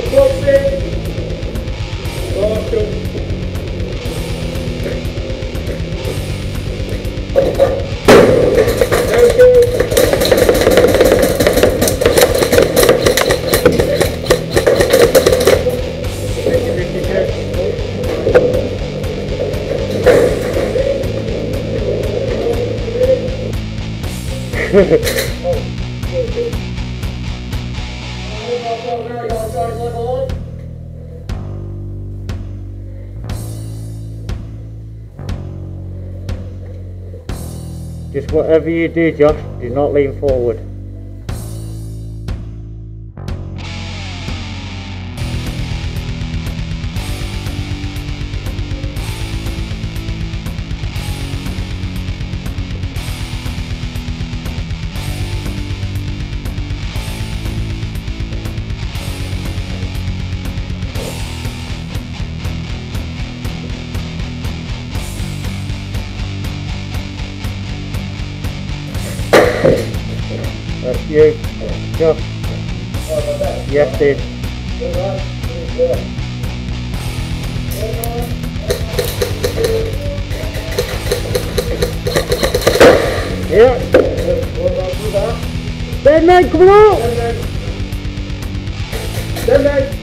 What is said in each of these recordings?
appropriate. Welcome. Thank you. Just whatever you do, Josh, do not lean forward. You. Josh. Yes, dude. Yeah. Dead man coming out!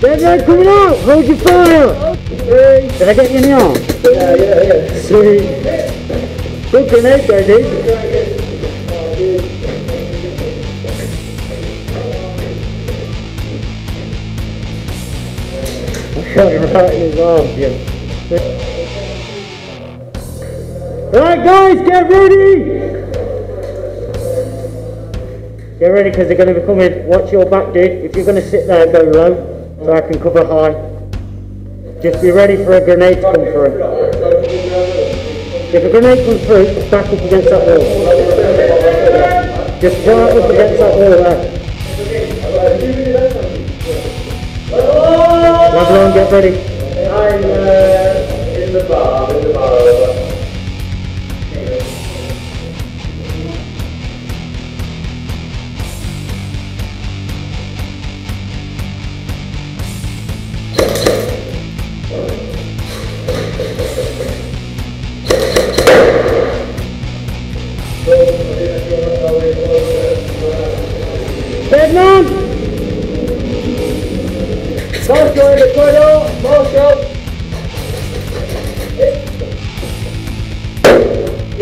Dead man coming out! Hold your fire! Did I get you in the arm? Yeah, yeah, yeah. Sweet. Good grenade there, yeah. Right guys, get ready! Get ready because they're going to be coming. Watch your back dude. If you're going to sit there, go low so I can cover high. Just be ready for a grenade to come through. If a grenade comes through, back up against that wall. Just right up against that wall there. Everyone get ready. I'm uh, in the bar, in the bar.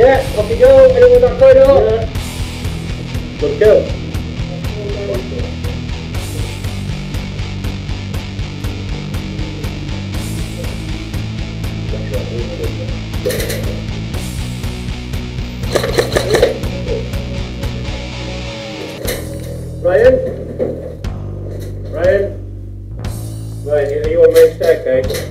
Yeah, off you go. Anyone in that corridor? Let's go. Ryan? Ryan? Right, are you on main staircase? Yep.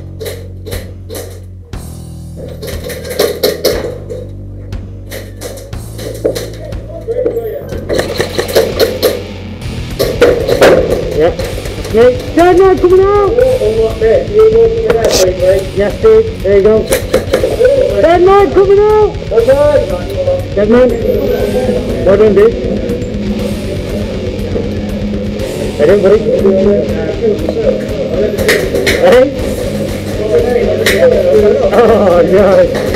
Okay. Dead man coming out! Oh? Yes, dude. There you go. Dead man coming out! Dead man. Well done, dude. Ready, buddy? Ready? Oh, no.